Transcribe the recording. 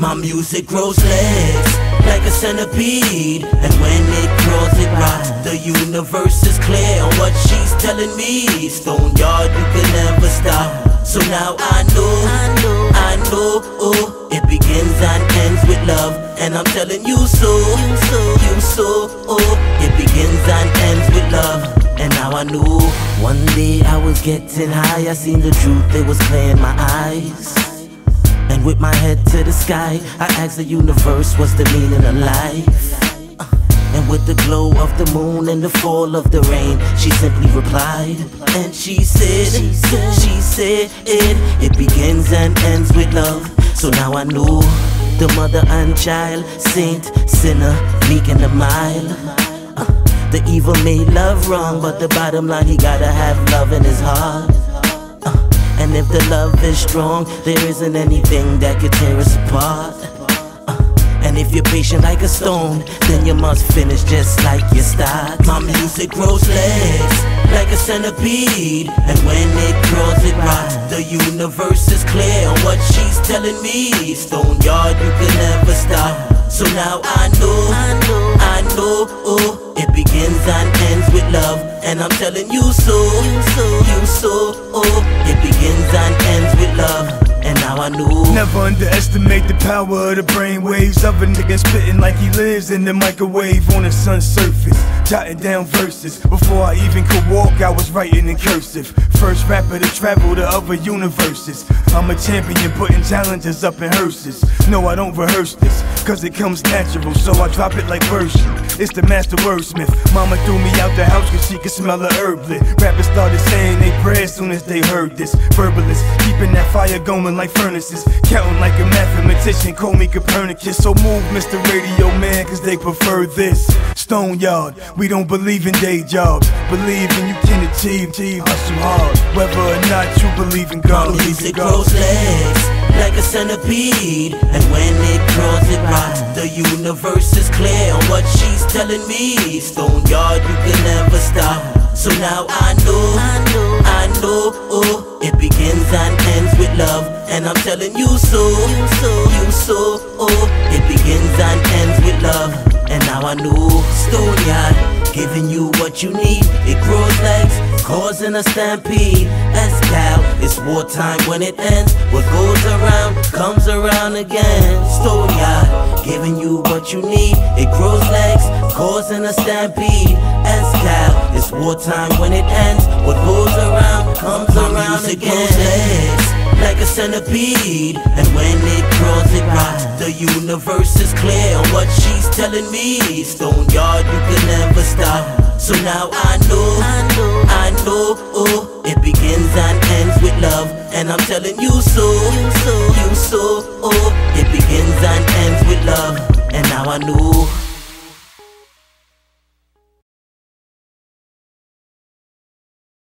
My music grows legs like a centipede. And when it crawls it rocks The universe is clear on what she's telling me. Stone Yard you can never stop. So now I know, I know, I know oh It begins and ends with love. And I'm telling you so, you so, you oh It begins and ends with love. And now I know One day I was getting high. I seen the truth, it was clear in my eyes and with my head to the sky, I asked the universe what's the meaning of life. Uh, and with the glow of the moon and the fall of the rain, she simply replied. And she said, she said, she said it, it begins and ends with love. So now I know the mother and child, saint, sinner, meek and the mild. Uh, the evil made love wrong, but the bottom line, he gotta have love in his heart. And if the love is strong, there isn't anything that could tear us apart. Uh, and if you're patient like a stone, then you must finish just like you start. My music grows legs like a centipede, and when it crawls, it rocks. The universe is clear on what she's telling me. Stone Yard, you can never stop. So now I know, I know, And I'm telling you so, you so, you so, oh, it begins and ends with love. And I know. Never underestimate the power of the brain waves of a nigga spitting like he lives in the microwave on the sun's surface. Jotting down verses. Before I even could walk, I was writing in cursive. First rapper to travel to other universes. I'm a champion putting challenges up in hearses. No, I don't rehearse this, cause it comes natural, so I drop it like version. It's the master wordsmith. Mama threw me out the house cause she could smell the herblet. Rappers started saying they pray as soon as they heard this. Verbalist, keeping that fire going like furnaces. Counting like a mathematician, call me Copernicus. So move, Mr. Radio Man, cause they prefer this. Stone Yard, we don't believe in day jobs. Believe in you can achieve, achieve, hustle hard. Whether or not you believe in God, My music grows legs like a centipede. And when it crawls, it rocks. The universe is clear on what she's telling me. Stone Yard, you can never stop. So now I know, I know, I know, oh, it begins and ends with love. And I'm telling you so, you so, you so, oh, it begins and ends with love. And now I know, Stone Yard, giving you what you need. It grows legs, causing a stampede. Escal, it's wartime when it ends. What goes around comes around again. Stone Yard, giving you what you need. It grows legs, causing a stampede. Escal, it's wartime when it ends. What goes around comes around again. Centipede, and when it crawls, it rocks. The universe is clear on what she's telling me. Stone Yard, you can never stop. So now I know, I know, I know, oh, it begins and ends with love. And I'm telling you so, you so, you so, oh, it begins and ends with love. And now I know.